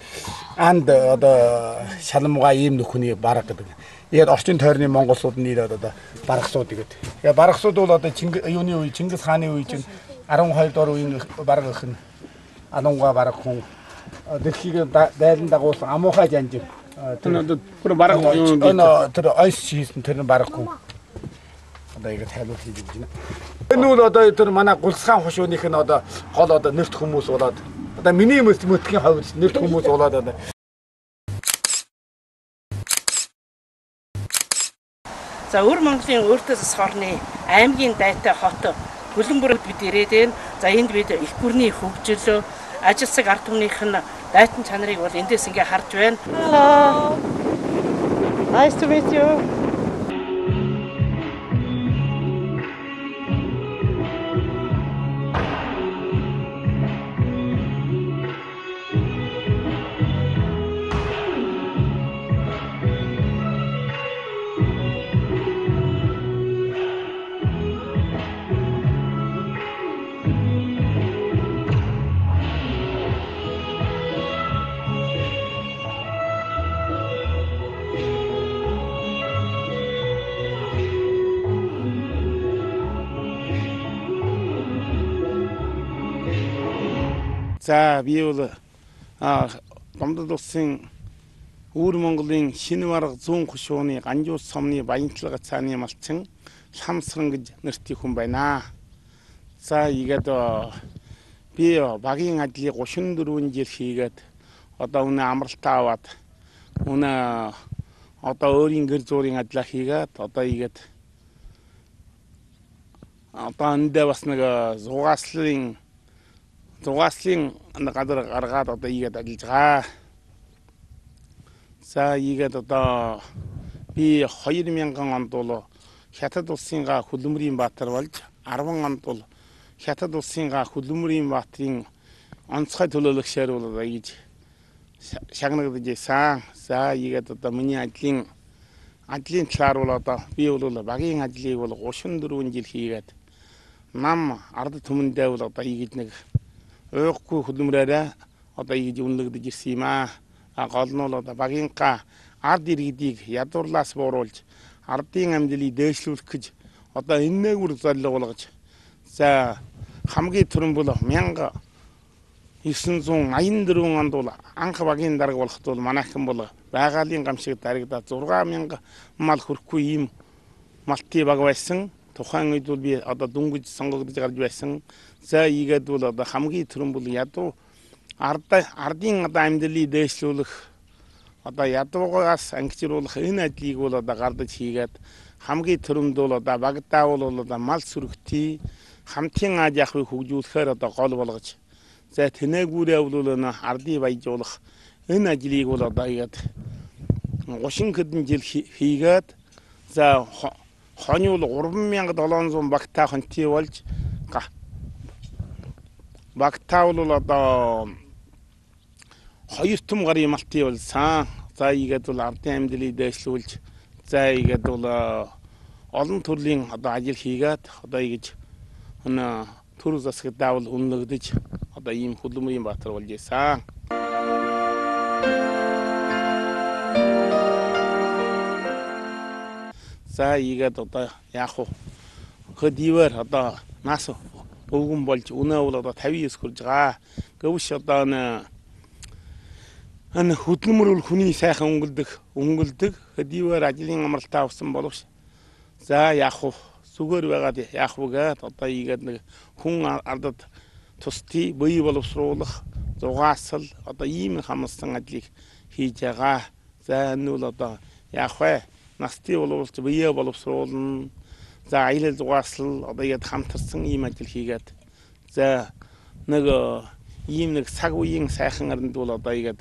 анд одоо шалмгаа ийм нөхөний барга гэдэг Тэгээд орчин тойрны монголсууд нь ирээд одоо барахсууд игээд. Тэгээд барахсууд бол одоо юуны үе Чингис хааны үе чинь 12 дугаар үеийн бараг их нь Анунга бараг хүн дэлхийг дайлан дагуулсан амуухай жанж. Тэр бараг юу тэр ойс хийсэн тэр бараг хүн. Одоо ингэ тайлбар хийж байна. Энэ бол одоо тэр манай гулсгаан хушууных нь одоо гол одоо нэрт хүмүүс болоод одоо миний мөтгийн хувьд нэрт хүмүүс болоод одоо За өр Монголын өөртөө засхорны аймгийн дайтай хот Гүлэнбүрд бид ирээд байна. За энд бид их гүрний хөгжил ажилсаг ард түмнийх нь дайтан чанарыг бол эндээс ингээ харж байна. Hello. Nice to meet you. За би бол Гомдол улсын Үүр Монголын шинэ бараг 100 хушууны Ганжуус сомны Баянтлага цааны малчин Ламсран гэж нэртэй хүн байна. За игээд би багийн ажлыг 34 жил хийгээд одоо үнэ амралтаа аваад үнэ одоо өөрийн гэр зуурын ажлаа хийгээд одоо игээд одоо эндээ бас нэг зугааслын зугааслын газар гаргаад одоо ийгээд ажиллаж байгаа. За ийгээд одоо би 2000 онд бол Хятад улсынгаа Хүлэмрийн баатар болж 10 онд бол Хятад улсынгаа Хүлэмрийн баатрын онцгой төлөөлөгчээр бол ийж шагнагдаж байсан. За ийгээд одоо миний ажлын ажлын талаар бол одоо би бол багийн ажлыг бол 34 жил хийгээд нам ард түмэндээ бол одоо ийгэж нэг уйхгүй хөдөлмөрөөрөө одоо ийгэж үнэлэгдэж ирсэн юм аа. Гол нь бол одоо багийнхаа ард иргэдийг ядуурлаас бууруулж ардын амьдралыг дээшлүүлэх гэж одоо энэ нэгүр зорилго болгож за хамгийн түрэн бол 1984 онд бол анх багийн дарга болоход бол манайхан бол байгалийн гамшиг дарагдаад 6000 мал хөрөхгүй ийм малти баг байсан. Тухайн үед бол би одоо дүнгиж сонгогдож гарч байсан. За ийгээд бол одоо хамгийн түрэн бол ядуу ард ардын одоо амьдралыг дээшлүүлэх одоо ядуугаас ангижруулах энэ ажлыг бол одоо гардаж хийгээд хамгийн түрүүнд бол одоо багтаа бол одоо мал сүргтий хамтын аж ахуйг хөгжүүлэхээр одоо гол болгож за тэнэгүүрээ бол энэ ардыг баяжуулах энэ ажлыг бол одоо игээд 30 хэдэн жил хийгээд за хонь бол 3700 багтаа хонтий болж багтаа бол одоо хоёр том гарын малтий болсон. За ийгээд бол ардын амьдралыг дээшлүүлж за ийгээд бол олон төрлийн одоо ажил хийгээд одоо ийгэж төр засаг даавал үнэлэгдэж одоо ийм хөдөлмөрийн баатар болж ийсэн. За ийгээд одоо яах вэ? Хөдийвэр одоо нас өвгөн болж өнөө бол одоо 59 хүрж байгаа. Гэвч одоо нэ энэ хөдөлмөр бол хүний сайхан өнгөлдөх өнгөлдөг хөдийвэр ажлын амралтаа авсан боловч за яах вэ? Зүгээр байгаад яах вэ гэдэг одоо ийгээд нэг хүн ардад тусдий бие боловсруулах зугаасал одоо ийм хамсан ажлыг хийж байгаа. За энэ бол одоо яах вэ? Насны боловсруулж бие боловсруулна. За аялал зугаасал одоо яг хамтарсан ийм ажил хийгээд за нэг ийм нэг цаг үеийн сайхан арнд бол одоо яг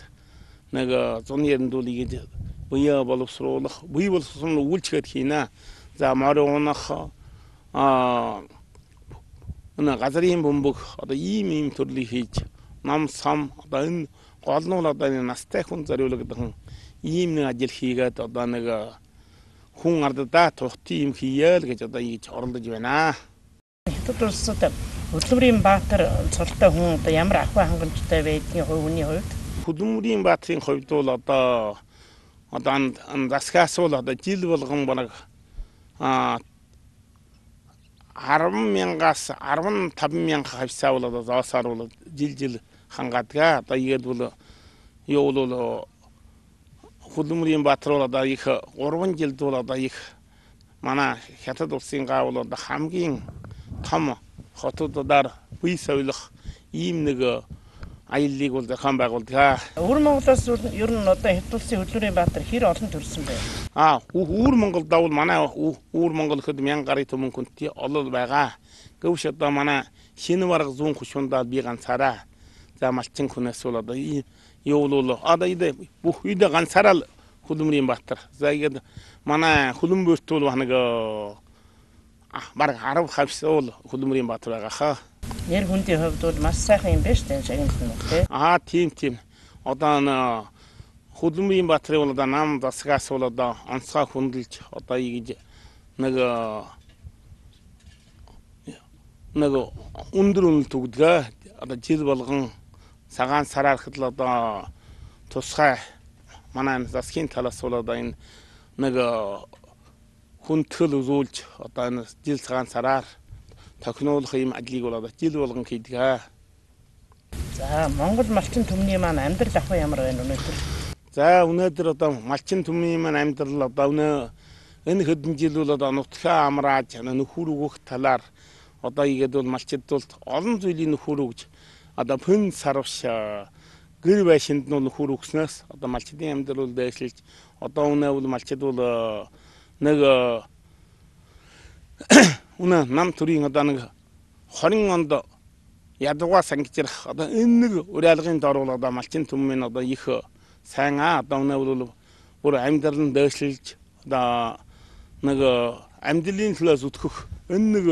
нэг зуны яринд бол ийгээд бие боловсруулах, бие боловсруулах үйлчлэхэд хийнэ. За морь унах а энэ газрын бөмбөг одоо ийм ийм төрлийг хийж нам сам одоо энэ гол нь одоо энэ настай хүн зориулагдсан ийм нэг ажил хийгээд одоо нэг хүн ардаа тухтын юм хийе л гэж одоо ийж оролдож байна. Хятад улсад хөдөлмөрийн баатар цолтой хүн одоо ямар ахуй хангамжтай байдгийн хувь хүний хувьд хөдөлмөрийн баатрын хувьд бол одоо одоо засгаас бол одоо жил болгон баг а 10 мянгаас 15 мянга хавсаа бол одоо зоосоор бол жил жил хангадгаа. Одоо ийгэд бол юу бол хөдөлмөрийн баатар бол одоо их 3 жилд бол одоо их манай хятад улсын гаа бол хамгийн том хотуудаар бие соёлох ийм нэг аяллыг бол зохион байгуулдаг. Өвөр Монголоос ер нь одоо Хятад улсын хөдөлмөрийн баатар хэр олон төрсэн бэ? Аа, өвөр Монголд давал манай өвөр Монгол хэд мянган гарын төмөн хүнтэй олол байгаа. Гэвч одоо манай шинэ бараг зүүн хушуундаа би ганцаараа за малчин хүнээс бол одоо юу бол одоо идэ бүх үедээ ганцаараа л хөдөлмөрийн баатар. За игээд манай хөлбөмбөрт бол нэг баг 10 хавсуул хөдөлмөрийн баатар байгаа хаа. Нэр хүндийн хувьд бол маш сайхан юм байна шүү дээ шагналт нь тий. Аа тийм тийм. Одоо н хөдөлмөрийн баатрын бол одоо нам засгаас бол одоо онцгой хөндлөж одоо ийгэж нэг нэг өндөр үнэлт цагаан сараар хэд л одоо тусгай манай засгийн талаас бол одоо энэ нэг хүндэтгэл үзүүлж одоо энэ жил цагаан сараар тохинуулах ийм ажлыг бол одоо жил болгон хийдэг аа. За Монгол малчин төмний маань амьдрал ах ямар байна өнөөдөр? За өнөөдөр одоо малчин төмний маань амьдрал одоо өнөө энэ хэдэн жил бол одоо нутгаа амрааж нөхөр өгөх талаар одоо ийгээд бол малчид бол олон зүйлийн нөхөр өгж одоо пүн сарвш гэр байшинд нь нөхөр өгснөөс одоо малчидын амьдрал бол дээшлж одоо өнөө бол малчид бол нэг (coughs) Үнэ нам төрийн одоо нэг 20 онд ядуугаас ангижрах одоо энэ нэг уриалгын дор бол одоо малчин түмэн одоо их сайн аа одоо өнөө бол бүр амьдрал нь дээшлж одоо нэг амьдралын төлөөс өтгөх энэ нэг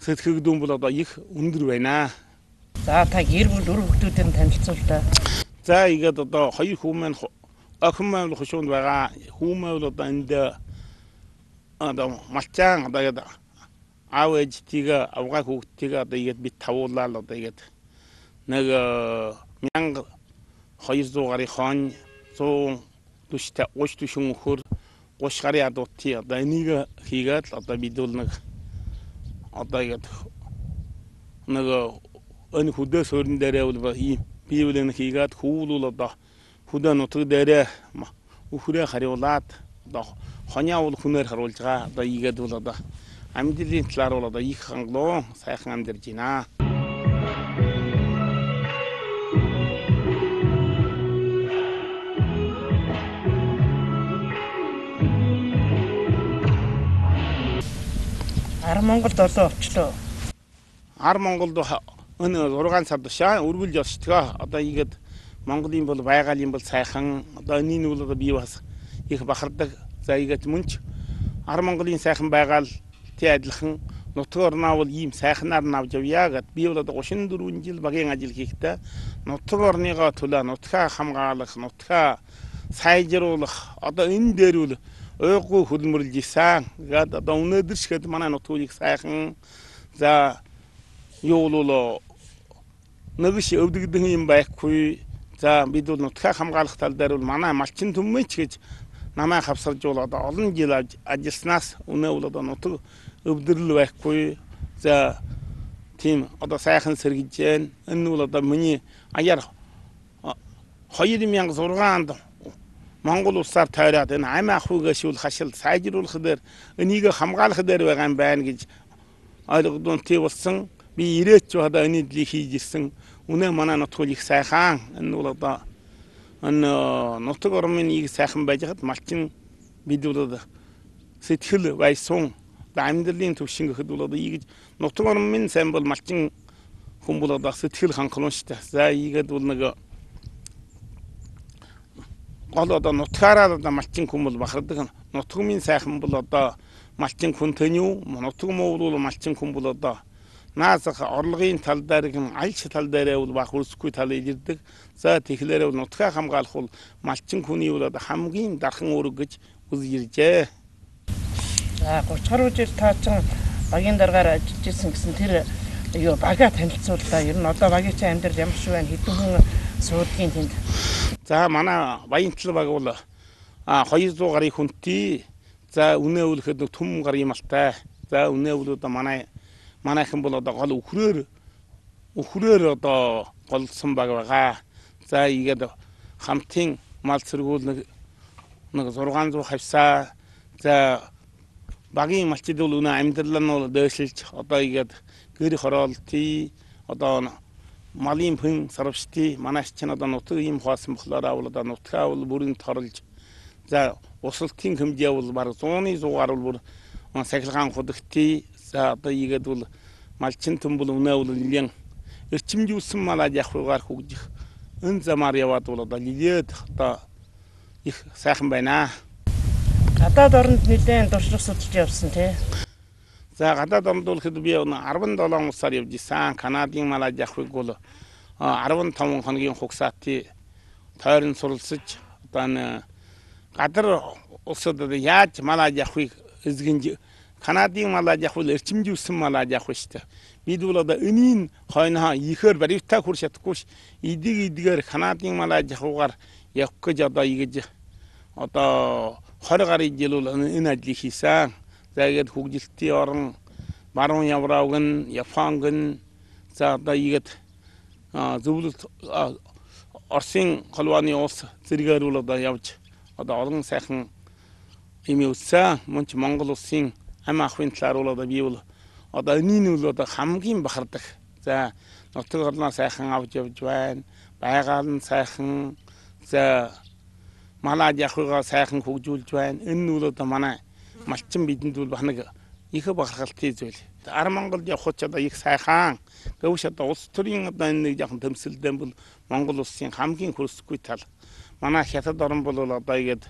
сэтгэгдүүн бол одоо их өндөр байна. За та гэр бүл өр хүүхдүүдийн танилцуултаа. За игээд одоо хоёр хүмүүс охин маань хушуунд байгаа. Хүмүүс бол одоо энд одоо малчаан одоо игээд аав ээжтийг авгаа хүүхдтийг одоо игээд бид тавуулаад одоо игээд нэг 1200 гаруй хон 100 түштэй 30 түшин өхөр 30 гаруй адуутыг одоо энийг хийгээд одоо бид бол нэг одоо игээд нэг энэ хөдөө суурин дээрээ бол ийм биевлэн хийгээд хүүлүүл одоо хөдөө нутаг дээрээ өхрөө хариулаад одоо хониа бол хүнээр харуулж байгаа одоо ийгээд бол одоо амьдралын талаар бол одоо их хангалуун сайхан амьдарж байна. Ар Монголд одоо очлоо. Ар Монголд энэ 6 сард шаа өргөлж явчихгаа. Одоо ийгээд Монголын бол байгалийн бол сайхан. Одоо энэний бол одоо би бас их бахардаг. За ийгээд мөнч Ар Монголын сайхан байгаал тий адилхан орноо бол ийм сайхнаар нь авч явъя гэд би бол одоо 34 жил багийн ажил хийхдээ нутаг орныгоо төлөө нутгаа хамгаалах, нутгаа сайжруулах одоо энэ дээр үл ойггүй хөлмөрлж исэн. Гэт одоо өнөөдөр шигэд манай нутгуудыг сайхан за юу бол шиг өвдөгдөн юм байхгүй. За бид бол нутгаа хамгаалах тал дээр бол манай малчин төмөч гэж намайг хавсаржуулаад олон жил ажилласнаас өнөө бол одоо нутаг өвдөрлөл байхгүй. За тийм одоо сайхан сэргэж जैन. Энэ бол одоо миний аяар 2006 онд Монгол улсаар тойроод энэ ам ахуйгаа шүүл хашил сайжруулах дээр энийг хамгаалах дээр байгаа юм байна гэж ойлгодонтой болсон. Би ирээч одоо энэ дэглийг хийж ирсэн. Үнэ манай нутгуул их сайхан. Энэ бол одоо энэ нутаг ормын нэг сайхан байж хад малчин бид бол сэтгэл байсан амьдралын төвшин гэхэд бол одоо ийгэж нутаг ормын сайн бол малчин хүн бол одоо сэтгэл ханхлуун шүү дээ. За ийгээд бол нэг гол одоо нутгаараа одоо малчин хүн бол бахардаг. Нутгын сайхан бол одоо малчин хүн тэнүү, нутаг муу бол малчин хүн бол одоо наасах орлогын тал дээр гэн альч тал дээрээ бол бах үрсэхгүй тал илэрдэг. За тэгэхээр бол нутгаа хамгаалах бол малчин хүний бол одоо хамгийн дархан үүрэг гэж үзжиржээ. За 30 гаруй жил та чин багийн дараагаар ажиллаж исэн гэсэн тэр юу бага танилцууллаа. Ер нь одоо багийн чинь амьдрал ямар шиг байна? Хэдэн хүн суудгийн тэнд. За манай Баянтал баг бол а 200 гаруй хүнтэй. За үнэ өвлөхөд түм гарын малтай. За үнэ өвлүүд манай манайхан бол одоо гол өхрөөр өхрөөр одоо голсон баг байгаа. За ийгээд хамтын мал цэргүүл нэг нэг 600 хавсаа. За багийн малчид бол үнэ амьдрал нь бол дөөшилж одоо ийгээд гэр хороолтын одоо малын хэн сарвчти манайч чинь одоо нутаг ийм хоосон болохоор бол одоо нутгаа бол бүрэн торлж за усалтын хэмжээ бол баг 100-ны 100 гаруй бүр сахилгаан худагтыг За одоо ийгээд бол малчин төмбөл өнөө бол нэлен эрчимжүүлсэн мал аж ахуйгаар хөгжих эн замаар яваад бол одоо нэлээд одоо их сайхан байна. Гадаад оронд нэлээд дуршлах судалж явсан тий. За гадаад оронд бол хэд би 17 усаар явж исэн. Канадын мал аж ахуйг бол 15 хоногийн хугацаатыг тойрон суралцж одоо гадар улсад яаж мал аж ахуйг эзгэн Канадын мал аж ахуй эрчимжүүлсэн мал аж ахуй шүү дээ. Бид бол одоо энийн хойноо ихээр баривтаа хүрч чадахгүй ш. Идэг идгээр Канадын мал аж ахуйгаар явах гэж одоо ийгэж одоо 20 гаруй жил бол энэ ажлыг хийсэн. За ингээд хөгжилтийн орн баруун Европын, Японгын за одоо ийгээд зөвлөлт Оросын холбооны улс зэрэгээр бол одоо явж одоо олон сайхан юм өссөн. Мөн ч Монгол улсын ам ахын талаар бол одоо би бол одоо энэний нь бол одоо хамгийн бахардаг. За нутаг орноо сайхан авч явж байна. Байгаал нь сайхан. За малаад явахыгаа сайхан хөгжүүлж байна. Энэ нь бол одоо манай малчин бидэнд бол баг нэг их бахархалтын зүйл. ар Монголд явах ч одоо их сайхан. Гэвч одоо улс төрийн одоо энэ нэг жоохон төмсөлдөн бол Монгол улсын хамгийн хөрсгүй тал. Манай хятад орн бол одоо игээд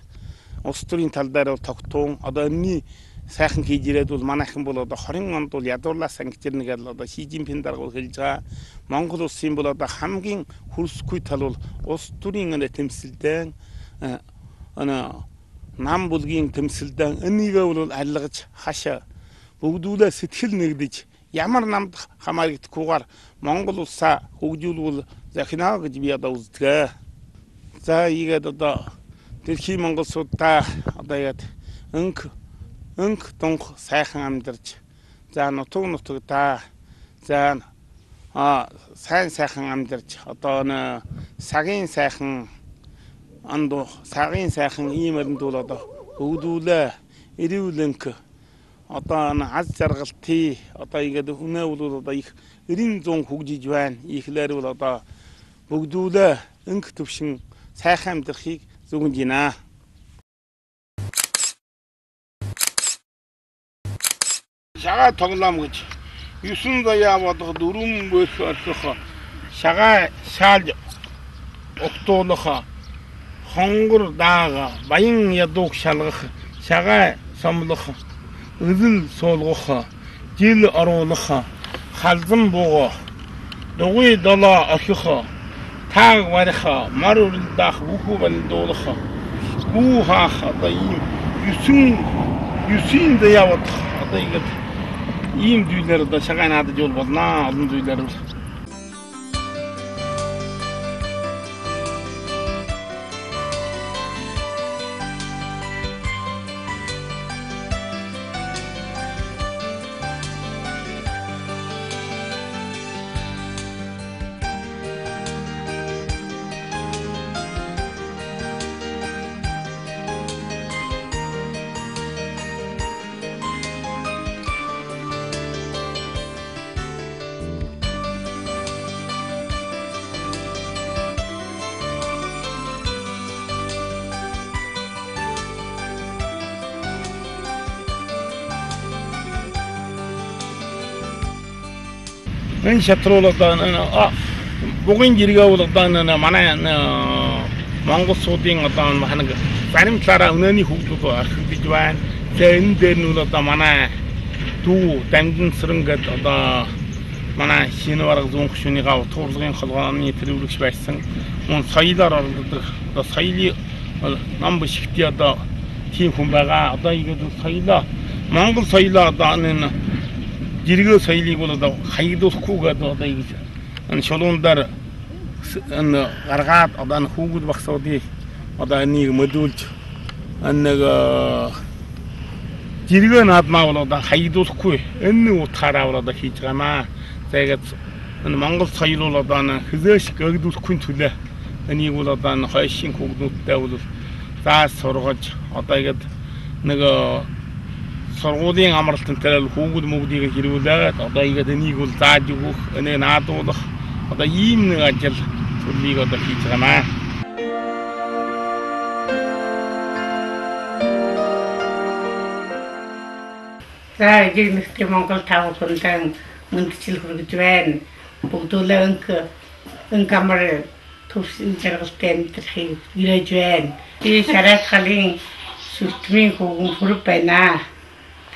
улс төрийн тал дээр бол тогтун одоо энэний сайхан хийж ирээд бол манайхан бол одоо 20 онд бол ядуурлаас ангижирнэ гэж одоо Ши Жинпин дарга хэлж байгаа. Монгол улсын бол одоо хамгийн хөрсгүй тал бол улс төрийн энэ тэмцэлдэн ана нам бүлгийн тэмцэлдэн энийгээ бол алгаж хашаа бүгдүүлээ сэтгэл нэгдэж ямар намд хамаарагдахгүйгээр Монгол улсаа хөгжүүлвэл захинаа гэж би одоо үздэг. За ийгээд одоо дэлхийн монголсуудаа одоо яад өнг өнг дунх сайхан амьдарч за нутаг нутагдаа за а сайн сайхан амьдарч одоо н сагийн сайхан анду сагийн сайхан ийм өрөнд бол одоо өвдүүлээ эрүүлэнк. Одоо аз жаргалтыг одоо игээд хүнээ бол одоо их 90 100 хөгжиж байна. Ихлээр бол одоо бүгдүүлээ өнг төвшин сайхан амьдрахыг зүгэн гинэ шагаа тоглоом гэж. 9 заяа бодох дөрвөн бөх орхих шагаа шаалж октоолох хонгор даага баян ядууг шалгах шагаа сомлох өвөн суулгах жил оруулах халзан буугах дугуй долоо орхих тааг барих мар уралдаах бүхүү бандуулах бүү хаах одоо ийм 9 9 заяа бодох одоо ингэж ийм зүйлээр одоо шагаа наадаж бол болно олон зүйлээр бол энэ шатруу одоо бугын жиргээ одоо манай Монгол суудын одоо ханаг зарим талаараа өнөөний хөгжил архивдж байна. Тэгээ энэ дээр нь одоо манай дүү Дамжин Сэрэн гэдэг одоо манай шинэ бараг зүүн хөшөөнийгаа утгуурлын холбооны төлөвлөгч байсан. Мөн соёлоор оролцдог одоо соёлын нам бишгти одоо тийм хүн байгаа. Одоо игээд соёлоо Монгол соёлоо одоо энэ жиргээ соёлыг бол одоо хаягдуулахгүй гэдэг одоо ингэж энэ шулуундаар энэ гаргаад одоо энэ хүүгэл багсуудыг одоо энийг мөдүүлж нэг жиргээ наадмаа бол одоо хаягдуулахгүй энэ утгаараа бол одоо хийж байгаамаа. Тэгээд энэ Монгол соёл бол одоо энэ хизээш гэгдүүлэхгүй төлөө. Энийг бол одоо энэ хойшин хүүгнүүдтэй бол зааж сургаж одоо ингэж нэг сургуулийн амралтантай хүүгүүд мөгдийг хэрүүлээд одоо игээд энийг бол зааж өгөх, энийг наадуулах одоо ийм нэг ажил төрлийг одоо хийж байгаамаа. За ижиг нэгтгэн Монгол тав хүндэн мөндчил хүргэж байна. Бүгдүүлээ өнк өнк амар төвсөн жаргалтай амьдрахыг ирэж байна. Би шараатгалын сүлтмийн хүүгэн хүрэг байна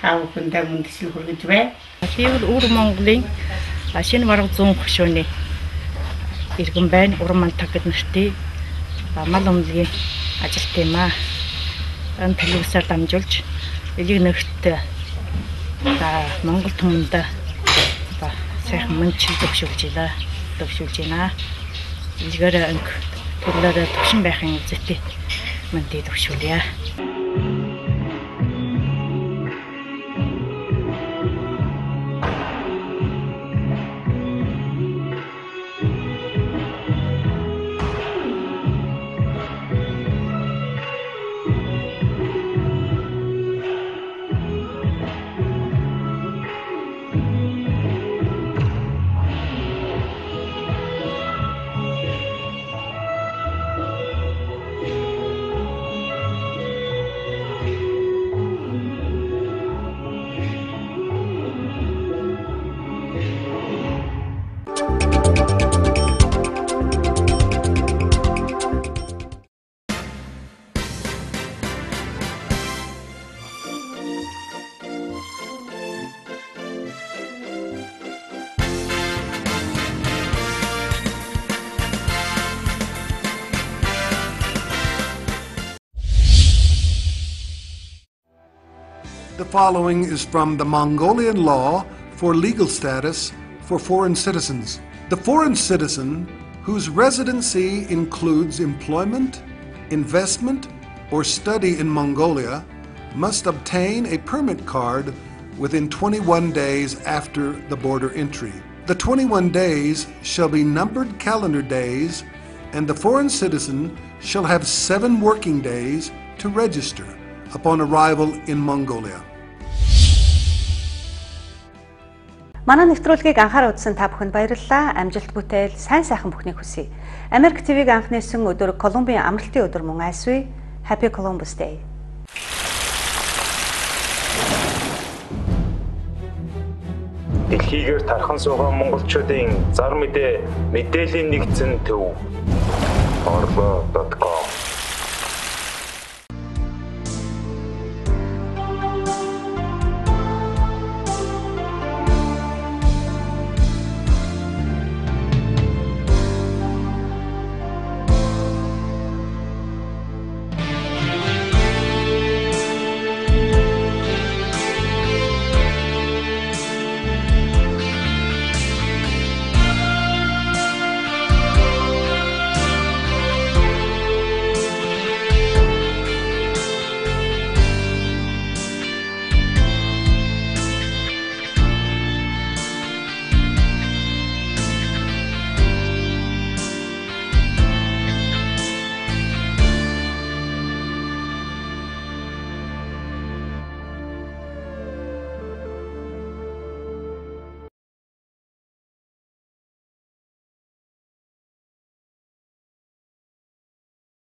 тав хүндээ мөндсөл хүргэж байна. Тэгвэл өвөр Монголын шинэ бараг 100 хөшөөний иргэн байна. Урман тагд нэртэй мал өмлөгийн ажилт юм аа. Энэ төлөвсөөр дамжуулж элэг нэгт за Монгол түмэнд за сайхан мөнчил төвшүүлж илаа. Төвшүүлж байна. Илгээр анги төрлөөрөө төвшин байхын зүйтэй мөнтэй төвшүүлье. Following is from the Mongolian law for legal status for foreign citizens. The foreign citizen whose residency includes employment, investment, or study in Mongolia must obtain a permit card within 21 days after the border entry. The 21 days shall be numbered calendar days, and the foreign citizen shall have seven working days to register upon arrival in Mongolia. Манай нэвтрүүлгийг анхаарал үзсэн та бүхэнд баярлалаа. Амжилт бүтээл, сайн сайхан бүхнийг хүсье. Америк ТV-г анх нээсэн өдөр Колумбийн амралтын өдөр мөн айсвэ. Happy Columbus Day. Дэлхийгээр тархан суугаа монголчуудын зар мэдээ мэдээллийн нэгдсэн төв орлоо.com